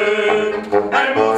Al